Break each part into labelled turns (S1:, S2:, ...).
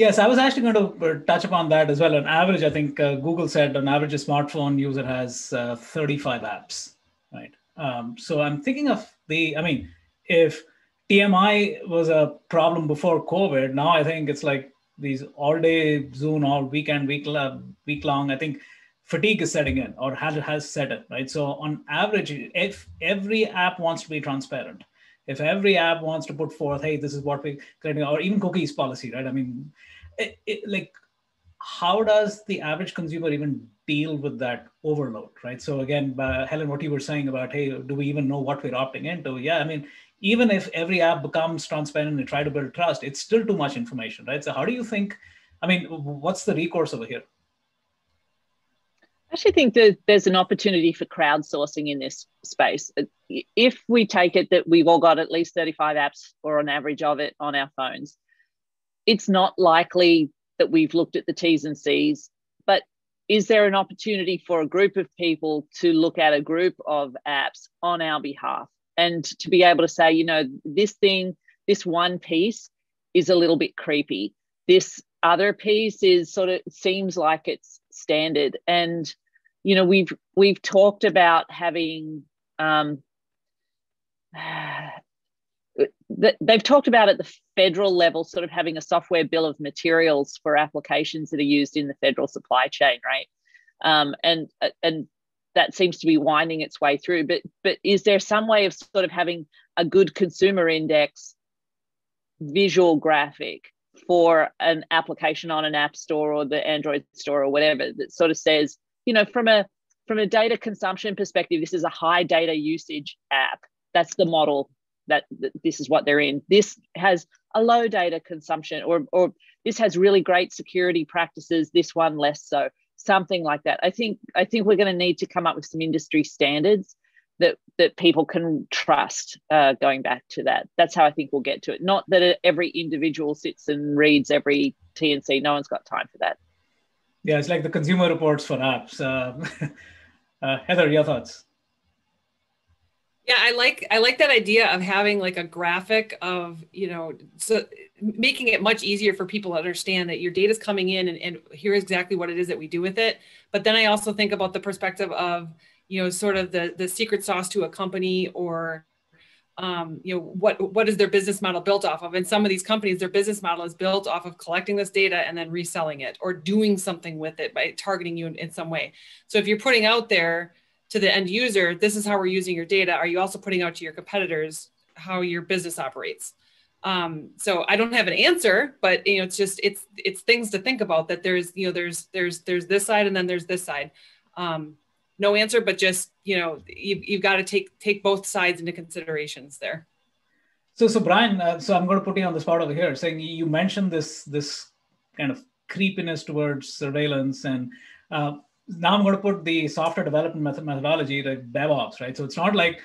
S1: Yes, I was actually going to uh, touch upon that as well. On average, I think uh, Google said on average a smartphone user has uh, 35 apps, right? Um, so I'm thinking of the, I mean, if TMI was a problem before COVID, now I think it's like these all day Zoom, all weekend, week, week long. I think fatigue is setting in or has, has set in, right? So on average, if every app wants to be transparent, if every app wants to put forth, hey, this is what we're creating, or even cookies policy, right? I mean, it, it, like, how does the average consumer even deal with that overload, right? So again, uh, Helen, what you were saying about, hey, do we even know what we're opting into? Yeah, I mean, even if every app becomes transparent and try to build trust, it's still too much information, right? So how do you think? I mean, what's the recourse over here?
S2: I actually think that there's an opportunity for crowdsourcing in this space. Uh, if we take it that we've all got at least 35 apps or an average of it on our phones, it's not likely that we've looked at the T's and C's, but is there an opportunity for a group of people to look at a group of apps on our behalf and to be able to say, you know, this thing, this one piece is a little bit creepy. This other piece is sort of seems like it's standard. And you know we've we've talked about having um, they've talked about at the federal level sort of having a software bill of materials for applications that are used in the federal supply chain right? Um, and and that seems to be winding its way through. But but is there some way of sort of having a good consumer index visual graphic for an application on an app store or the Android store or whatever that sort of says, you know, from a from a data consumption perspective, this is a high data usage app. That's the model that, that this is what they're in. This has a low data consumption, or or this has really great security practices. This one less so. Something like that. I think I think we're going to need to come up with some industry standards that that people can trust uh, going back to that. That's how i think we'll get to it. Not that every individual sits and reads every tnc no one's got time for that.
S1: Yeah it's like the consumer reports for apps. Uh, uh, heather your thoughts?
S3: Yeah i like i like that idea of having like a graphic of you know so making it much easier for people to understand that your data is coming in and, and here's exactly what it is that we do with it. But then i also think about the perspective of you know sort of the the secret sauce to a company or um, you know what what is their business model built off of? And some of these companies their business model is built off of collecting this data and then reselling it or doing something with it by targeting you in, in some way. So if you're putting out there to the end user this is how we're using your data. Are you also putting out to your competitors how your business operates? Um, so i don't have an answer but you know it's just it's it's things to think about that there's you know there's there's there's this side and then there's this side. Um, no answer, but just you know you, you've got to take take both sides into considerations there.
S1: So so Brian, uh, so I'm going to put you on the spot over here, saying you mentioned this this kind of creepiness towards surveillance, and uh, now I'm going to put the software development method methodology like DevOps, right? So it's not like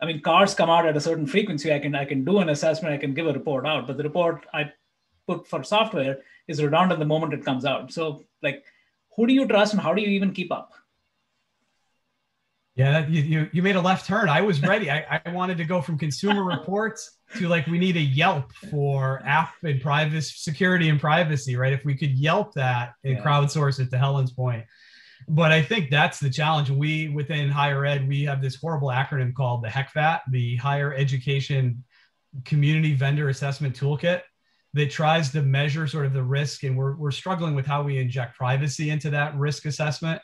S1: I mean, cars come out at a certain frequency. I can I can do an assessment. I can give a report out, but the report I put for software is redundant the moment it comes out. So like, who do you trust, and how do you even keep up?
S4: Yeah, you, you, you made a left turn. I was ready. I, I wanted to go from consumer reports to like we need a Yelp for app and privacy, security and privacy, right? If we could Yelp that and yeah. crowdsource it to Helen's point. But I think that's the challenge. We within higher ed, we have this horrible acronym called the HECVAT, the Higher Education Community Vendor Assessment Toolkit that tries to measure sort of the risk. And we're, we're struggling with how we inject privacy into that risk assessment.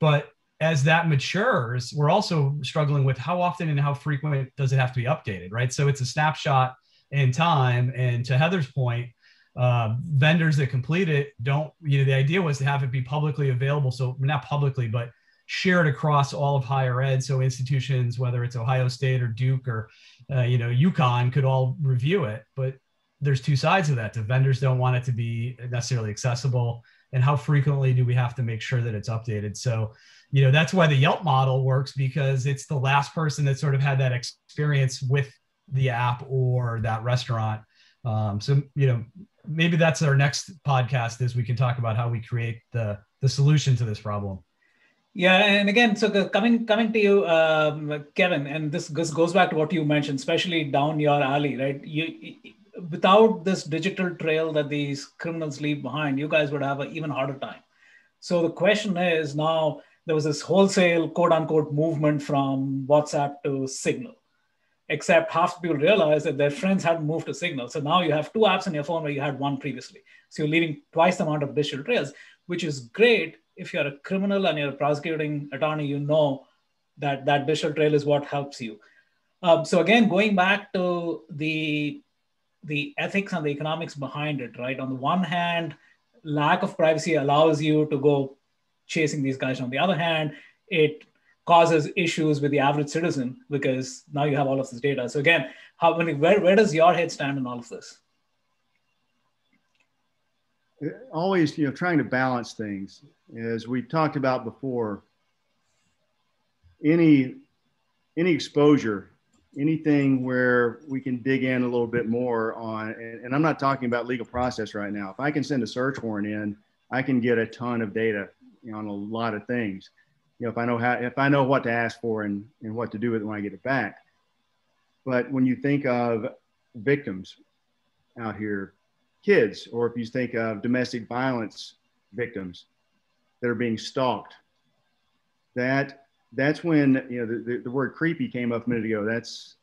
S4: But as that matures, we're also struggling with how often and how frequent does it have to be updated, right? So it's a snapshot in time. And to Heather's point, uh, vendors that complete it don't, you know, the idea was to have it be publicly available. So not publicly, but shared across all of higher ed. So institutions, whether it's Ohio State or Duke or, uh, you know, UConn could all review it. But there's two sides of that. The vendors don't want it to be necessarily accessible. And how frequently do we have to make sure that it's updated? So, you know that's why the yelp model works because it's the last person that sort of had that experience with the app or that restaurant. Um, so you know maybe that's our next podcast is we can talk about how we create the the solution to this problem.
S1: Yeah and again so coming coming to you um, kevin and this, this goes back to what you mentioned especially down your alley right? You without this digital trail that these criminals leave behind, you guys would have an even harder time. So the question is now there was this wholesale quote unquote movement from WhatsApp to Signal. Except half the people realize that their friends hadn't moved to Signal. So now you have two apps on your phone where you had one previously. So you're leaving twice the amount of digital trails, which is great if you're a criminal and you're a prosecuting attorney, you know that that digital trail is what helps you. Um, so again, going back to the the ethics and the economics behind it, right? On the one hand, lack of privacy allows you to go chasing these guys. On the other hand, it causes issues with the average citizen because now you have all of this data. So again, how where, where does your head stand in all of this?
S5: Always, you know, trying to balance things. As we talked about before, any any exposure anything where we can dig in a little bit more on, and, and, I'm not talking about legal process right now. If I can send a search warrant in, I can get a ton of data you know, on a lot of things. You know, if I know how, if I know what to ask for and, and what to do with it when I get it back. But when you think of victims out here, kids, or if you think of domestic violence victims that are being stalked, that that's when you know the, the, the, word creepy came up a minute ago. That's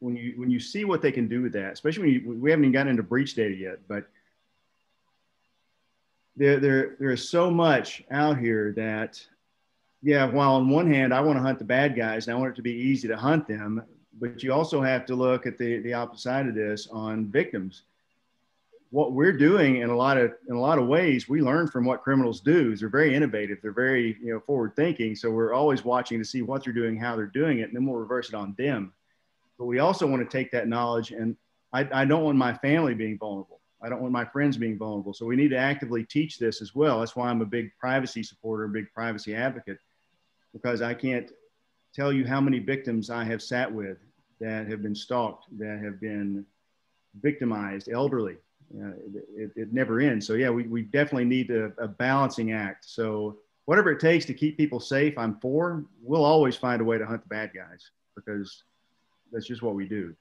S5: when you when you see what they can do with that, especially when you, we haven't even gotten into breach data yet, but there there there is so much out here that yeah, while on one hand I want to hunt the bad guys and I want it to be easy to hunt them, but you also have to look at the the opposite side of this on victims. What we're doing in a lot of in a lot of ways we learn from what criminals do. They're very innovative. They're very you know forward thinking. So we're always watching to see what they're doing how they're doing it and then we'll reverse it on them. But we also want to take that knowledge and I, I don't want my family being vulnerable i don't want my friends being vulnerable so we need to actively teach this as well that's why i'm a big privacy supporter a big privacy advocate because i can't tell you how many victims i have sat with that have been stalked that have been victimized elderly uh, it, it, never ends. So yeah, we, we definitely need a, a, balancing act. So whatever it takes to keep people safe, I'm for. We'll always find a way to hunt the bad guys because that's just what we do.